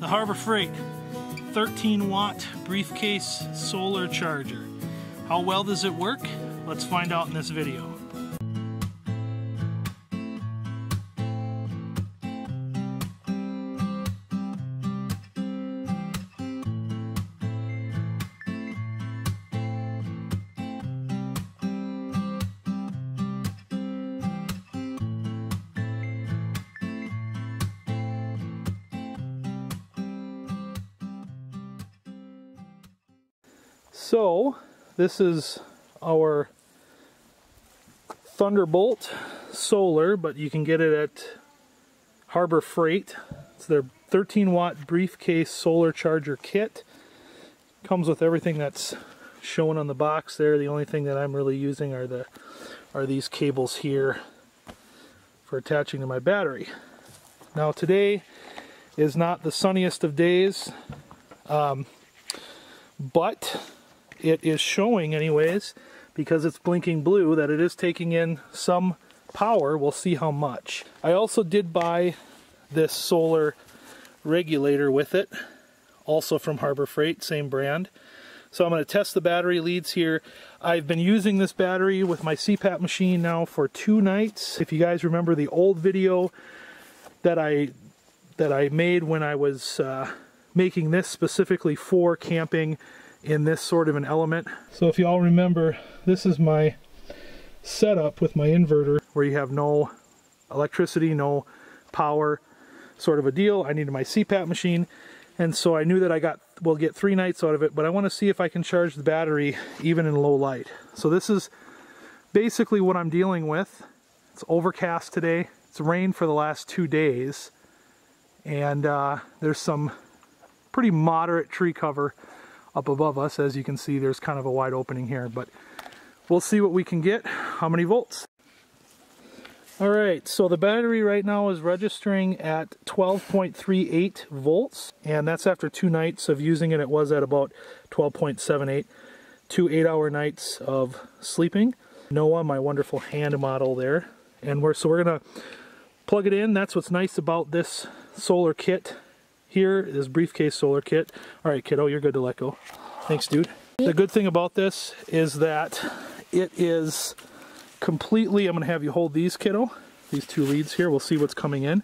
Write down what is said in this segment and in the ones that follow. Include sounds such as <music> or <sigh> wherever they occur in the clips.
the Harbor Freight 13 watt briefcase solar charger. How well does it work? Let's find out in this video. So, this is our Thunderbolt solar, but you can get it at Harbor Freight. It's their 13 watt briefcase solar charger kit. Comes with everything that's shown on the box there. The only thing that I'm really using are the are these cables here for attaching to my battery. Now today is not the sunniest of days, um, but it is showing anyways, because it's blinking blue, that it is taking in some power. We'll see how much. I also did buy this solar regulator with it, also from Harbor Freight, same brand. So I'm going to test the battery leads here. I've been using this battery with my CPAP machine now for two nights. If you guys remember the old video that I that I made when I was uh, making this specifically for camping in this sort of an element. So if you all remember, this is my setup with my inverter where you have no electricity, no power sort of a deal. I needed my CPAP machine and so I knew that I got will get three nights out of it, but I want to see if I can charge the battery even in low light. So this is basically what I'm dealing with. It's overcast today. It's rained for the last two days and uh, there's some pretty moderate tree cover up above us. As you can see, there's kind of a wide opening here, but we'll see what we can get. How many volts? All right, so the battery right now is registering at 12.38 volts, and that's after two nights of using it. It was at about 12.78, two eight-hour nights of sleeping. Noah, my wonderful hand model there, and we're so we're gonna plug it in. That's what's nice about this solar kit here is briefcase solar kit. All right, kiddo, you're good to let go. Thanks, dude. The good thing about this is that it is completely, I'm gonna have you hold these, kiddo, these two leads here. We'll see what's coming in.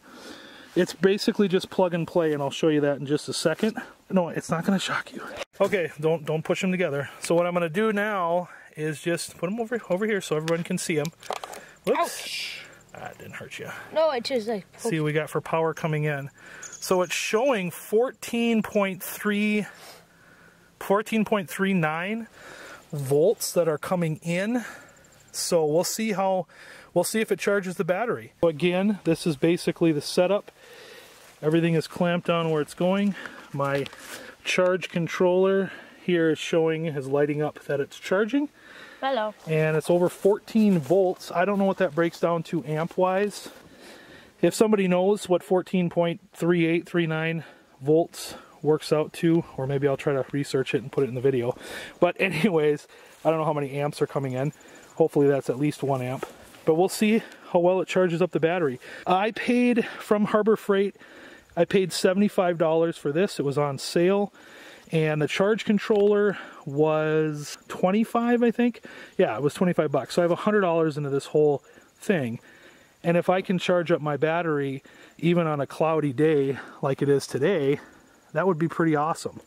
It's basically just plug and play, and I'll show you that in just a second. No, it's not gonna shock you. Okay, don't don't push them together. So what I'm gonna do now is just put them over over here so everyone can see them. Whoops. Ouch. Ah, that didn't hurt you. No, it just like. See what we got for power coming in. So it's showing 14.3, 14.39 volts that are coming in. So we'll see how, we'll see if it charges the battery. So again, this is basically the setup. Everything is clamped on where it's going. My charge controller here is showing, is lighting up that it's charging. Hello. And it's over 14 volts. I don't know what that breaks down to amp-wise. If somebody knows what 14.3839 volts works out to, or maybe I'll try to research it and put it in the video. But <laughs> anyways, I don't know how many amps are coming in. Hopefully that's at least one amp. But we'll see how well it charges up the battery. I paid from Harbor Freight, I paid $75 for this. It was on sale. And the charge controller was 25, I think. Yeah, it was 25 bucks. So I have $100 into this whole thing. And if I can charge up my battery even on a cloudy day like it is today, that would be pretty awesome.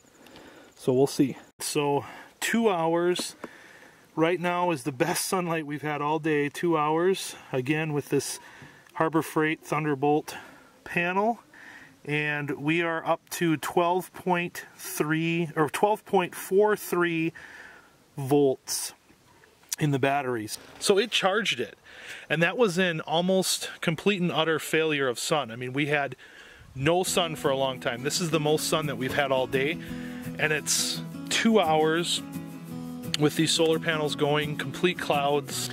So we'll see. So two hours right now is the best sunlight we've had all day. Two hours, again with this Harbor Freight Thunderbolt panel. And we are up to 12.3 or 12.43 volts in the batteries. So it charged it. And that was in almost complete and utter failure of sun. I mean, we had no sun for a long time. This is the most sun that we've had all day. And it's two hours with these solar panels going, complete clouds.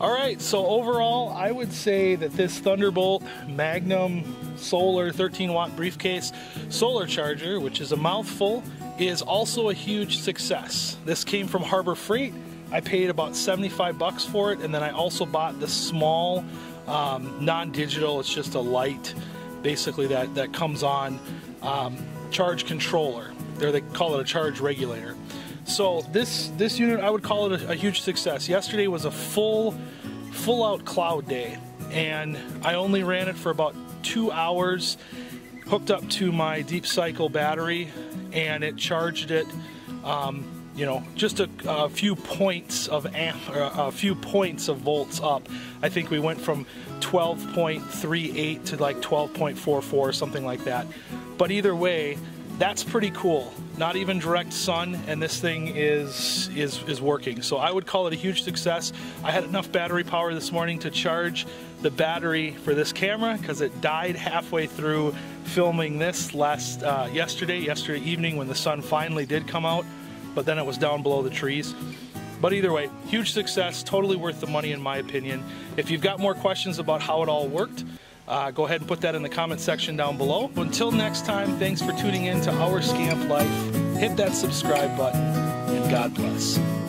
All right, so overall, I would say that this Thunderbolt Magnum Solar 13 watt briefcase solar charger, which is a mouthful, is also a huge success. This came from Harbor Freight I paid about 75 bucks for it and then I also bought the small um, non-digital, it's just a light basically that, that comes on um, charge controller. There they call it a charge regulator. So this this unit, I would call it a, a huge success. Yesterday was a full full out cloud day, and I only ran it for about two hours, hooked up to my deep cycle battery, and it charged it. Um, you know, just a, a, few points of amp, a few points of volts up. I think we went from 12.38 to like 12.44, something like that. But either way, that's pretty cool. Not even direct sun, and this thing is is is working. So I would call it a huge success. I had enough battery power this morning to charge the battery for this camera because it died halfway through filming this last uh, yesterday, yesterday evening when the sun finally did come out, but then it was down below the trees. But either way, huge success, totally worth the money in my opinion. If you've got more questions about how it all worked, uh, go ahead and put that in the comment section down below. Until next time, thanks for tuning in to Our Scamp Life. Hit that subscribe button, and God bless.